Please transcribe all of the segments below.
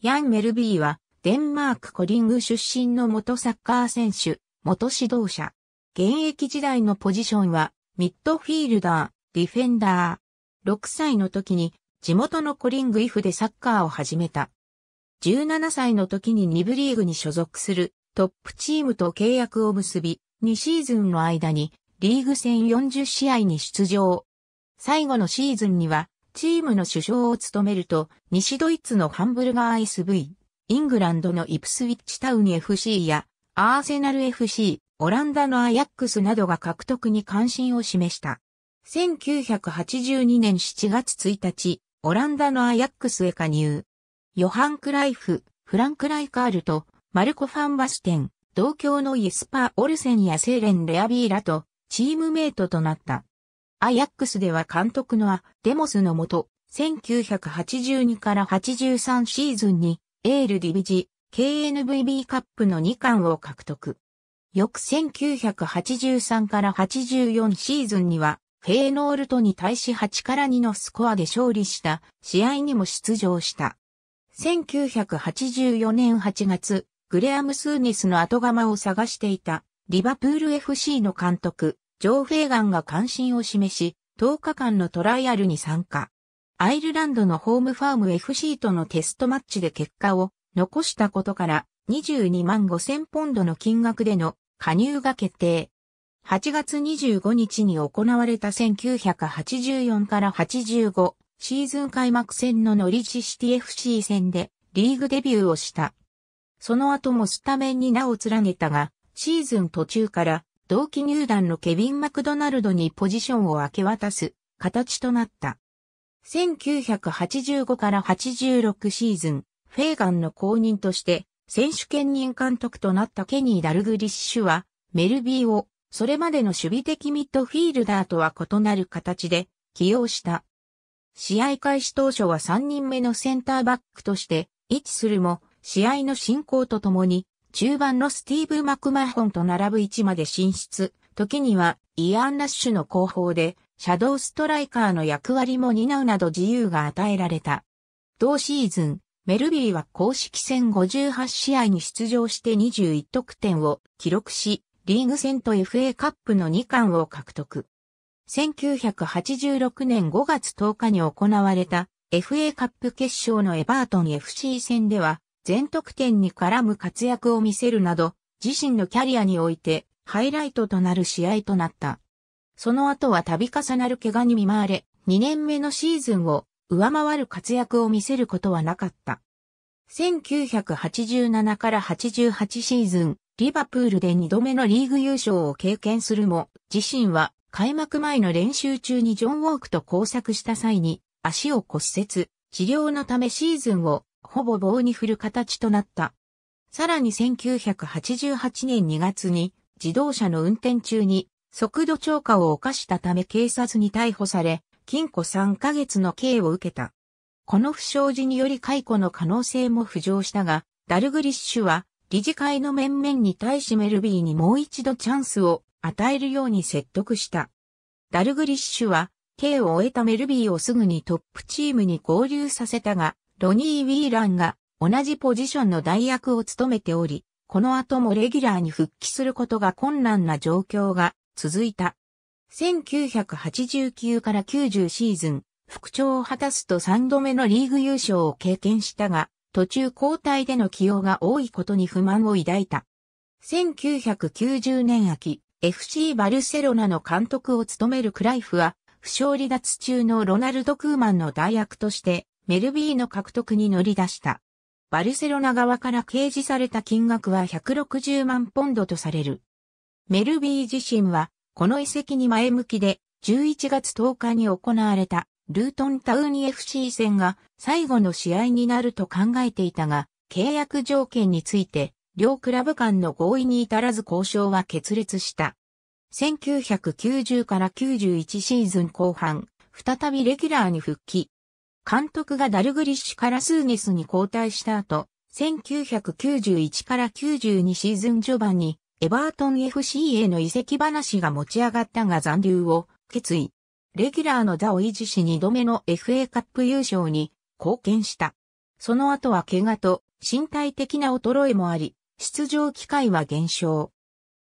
ヤン・メルビーは、デンマークコリング出身の元サッカー選手、元指導者。現役時代のポジションは、ミッドフィールダー、ディフェンダー。6歳の時に、地元のコリングイフでサッカーを始めた。17歳の時に2部リーグに所属するトップチームと契約を結び、2シーズンの間にリーグ戦40試合に出場。最後のシーズンにはチームの首相を務めると、西ドイツのハンブルガー SV、イングランドのイプスウィッチタウン FC やアーセナル FC、オランダのアヤックスなどが獲得に関心を示した。1982年7月1日、オランダのアヤックスへ加入。ヨハン・クライフ、フランク・ライカールとマルコ・ファンバステン、同郷のイエスパー・オルセンやセーレン・レアビーラとチームメイトとなった。アヤックスでは監督のア・デモスのもと、1982から83シーズンに、エールディビジ、KNVB カップの2冠を獲得。翌1983から84シーズンには、フェーノールトに対し8から2のスコアで勝利した試合にも出場した。1984年8月、グレアム・スーニスの後釜を探していたリバプール FC の監督、ジョー・フェーガンが関心を示し、10日間のトライアルに参加。アイルランドのホームファーム FC とのテストマッチで結果を残したことから22万5千ポンドの金額での加入が決定。8月25日に行われた1984から85シーズン開幕戦のノリッジシティ FC 戦でリーグデビューをした。その後もスタメンに名を連ねたが、シーズン途中から同期入団のケビン・マクドナルドにポジションを明け渡す形となった。1985から86シーズン、フェーガンの後任として選手兼任監督となったケニー・ダルグリッシュは、メルビーをそれまでの守備的ミッドフィールダーとは異なる形で起用した。試合開始当初は3人目のセンターバックとして位置するも、試合の進行とともに中盤のスティーブ・マクマホンと並ぶ位置まで進出、時にはイアン・ラッシュの後方で、シャドウストライカーの役割も担うなど自由が与えられた。同シーズン、メルビーは公式戦58試合に出場して21得点を記録し、リーグ戦と FA カップの2冠を獲得。1986年5月10日に行われた FA カップ決勝のエバートン FC 戦では全得点に絡む活躍を見せるなど、自身のキャリアにおいてハイライトとなる試合となった。その後は度重なる怪我に見舞われ、2年目のシーズンを上回る活躍を見せることはなかった。1987から88シーズン、リバプールで2度目のリーグ優勝を経験するも、自身は開幕前の練習中にジョン・ウォークと交錯した際に足を骨折、治療のためシーズンをほぼ棒に振る形となった。さらに1988年2月に自動車の運転中に速度超過を犯したため警察に逮捕され、禁錮3ヶ月の刑を受けた。この不祥事により解雇の可能性も浮上したが、ダルグリッシュは理事会の面々に対しメルビーにもう一度チャンスを与えるように説得した。ダルグリッシュは、刑を終えたメルビーをすぐにトップチームに合流させたが、ロニー・ウィーランが同じポジションの代役を務めており、この後もレギュラーに復帰することが困難な状況が続いた。1989から90シーズン、副長を果たすと3度目のリーグ優勝を経験したが、途中交代での起用が多いことに不満を抱いた。1990年秋、FC バルセロナの監督を務めるクライフは、負傷離脱中のロナルド・クーマンの代役としてメルビーの獲得に乗り出した。バルセロナ側から掲示された金額は160万ポンドとされる。メルビー自身は、この遺跡に前向きで、11月10日に行われた、ルートンタウン FC 戦が最後の試合になると考えていたが、契約条件について、両クラブ間の合意に至らず交渉は決裂した。1990から91シーズン後半、再びレギュラーに復帰。監督がダルグリッシュからスーニスに交代した後、1991から92シーズン序盤にエバートン FC への移籍話が持ち上がったが残留を決意。レギュラーの座を維持し2度目の FA カップ優勝に貢献した。その後は怪我と身体的な衰えもあり、出場機会は減少。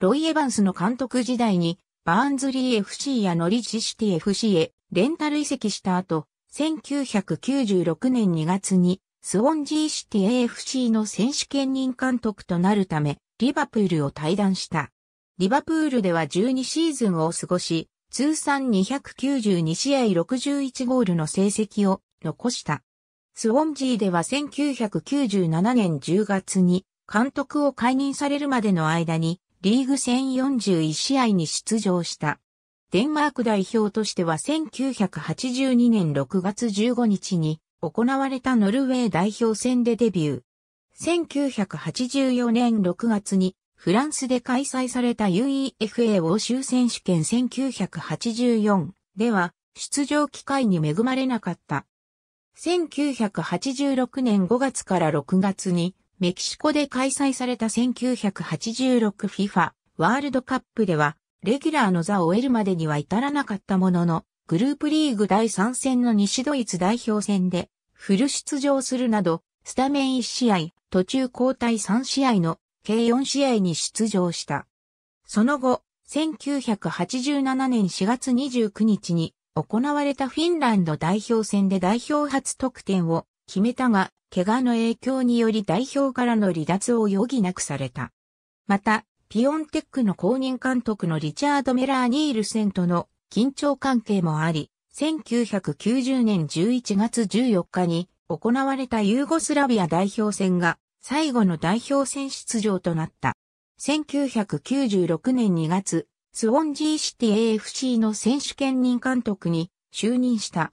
ロイ・エヴァンスの監督時代に、バーンズリー FC やノリッジシティ FC へレンタル移籍した後、1996年2月にスウォンジーシティ AFC の選手兼任監督となるため、リバプールを退団した。リバプールでは12シーズンを過ごし、通算292試合61ゴールの成績を残した。スウォンジーでは1997年10月に監督を解任されるまでの間にリーグ戦41試合に出場した。デンマーク代表としては1982年6月15日に行われたノルウェー代表戦でデビュー。1984年6月にフランスで開催された UEFA 欧州選手権1984では出場機会に恵まれなかった。1986年5月から6月にメキシコで開催された 1986FIFA ワールドカップではレギュラーの座を終えるまでには至らなかったものの、グループリーグ第3戦の西ドイツ代表戦でフル出場するなど、スタメン1試合、途中交代3試合の計4試合に出場した。その後、1987年4月29日に行われたフィンランド代表戦で代表初得点を決めたが、怪我の影響により代表からの離脱を余儀なくされた。また、ピオンテックの後任監督のリチャード・メラーニールセンとの緊張関係もあり、1990年11月14日に行われたユーゴスラビア代表戦が最後の代表戦出場となった。1996年2月、スウォンジーシティ AFC の選手兼任監督に就任した。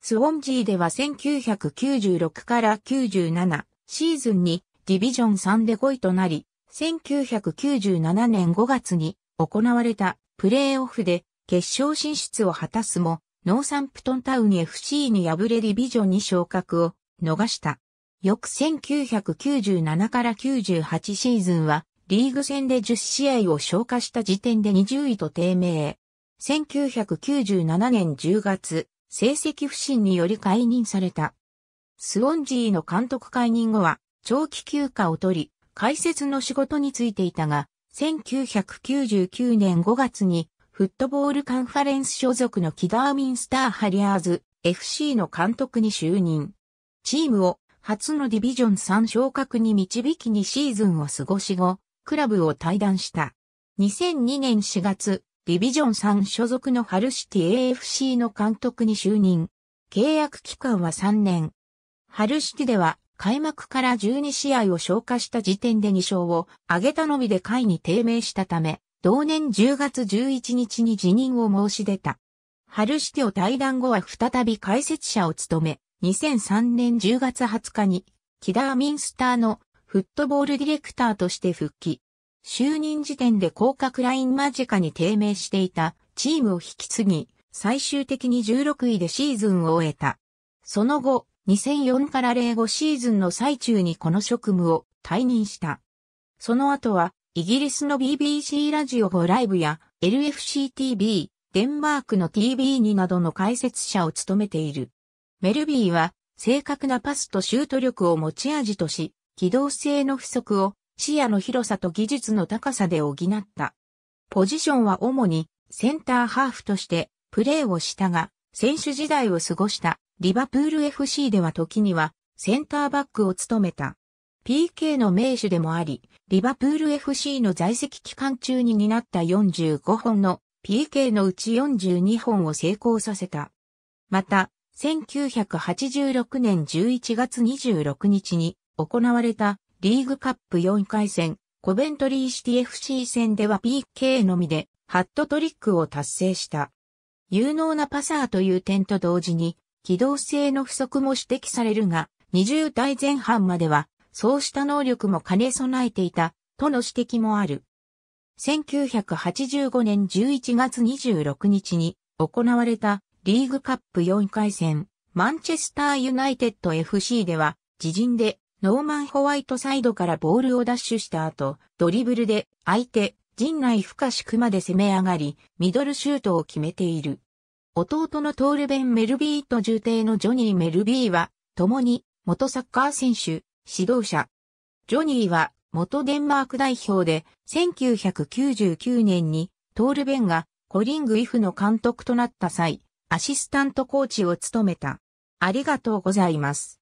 スウォンジーでは1996から97シーズンにディビジョン3で5位となり、1997年5月に行われたプレーオフで決勝進出を果たすも、ノーサンプトンタウン FC に敗れディビジョンに昇格を逃した。翌1997から98シーズンはリーグ戦で10試合を消化した時点で20位と低迷。1997年10月、成績不振により解任された。スウォンジーの監督解任後は、長期休暇を取り、解説の仕事に就いていたが、1999年5月に、フットボールカンファレンス所属のキダーミンスターハリアーズ FC の監督に就任。チームを初のディビジョン3昇格に導きにシーズンを過ごし後、クラブを退団した。2002年4月、ディビジョン3所属のハルシティ AFC の監督に就任。契約期間は3年。ハルシティでは開幕から12試合を消化した時点で2勝を挙げたのみで下位に低迷したため、同年10月11日に辞任を申し出た。ハルシティを退団後は再び解説者を務め、2003年10月20日に、キダーミンスターのフットボールディレクターとして復帰。就任時点で降格ライン間近に低迷していたチームを引き継ぎ、最終的に16位でシーズンを終えた。その後、2004から05シーズンの最中にこの職務を退任した。その後は、イギリスの BBC ラジオ5ライブや LFCTV、デンマークの TV2 などの解説者を務めている。メルビーは、正確なパスとシュート力を持ち味とし、機動性の不足を視野の広さと技術の高さで補った。ポジションは主にセンターハーフとしてプレーをしたが、選手時代を過ごしたリバプール FC では時にはセンターバックを務めた。PK の名手でもあり、リバプール FC の在籍期間中に担った45本の PK のうち42本を成功させた。また、1986年11月26日に行われたリーグカップ4回戦、コベントリーシティ FC 戦では PK のみでハットトリックを達成した。有能なパサーという点と同時に、機動性の不足も指摘されるが、20代前半までは、そうした能力も兼ね備えていた、との指摘もある。1985年11月26日に行われたリーグカップ4回戦、マンチェスターユナイテッド FC では、自陣でノーマンホワイトサイドからボールをダッシュした後、ドリブルで相手、陣内深しくまで攻め上がり、ミドルシュートを決めている。弟のトールベン・メルビーと重帝のジョニー・メルビーは、共に元サッカー選手、指導者。ジョニーは元デンマーク代表で1999年にトールベンがコリングイフの監督となった際、アシスタントコーチを務めた。ありがとうございます。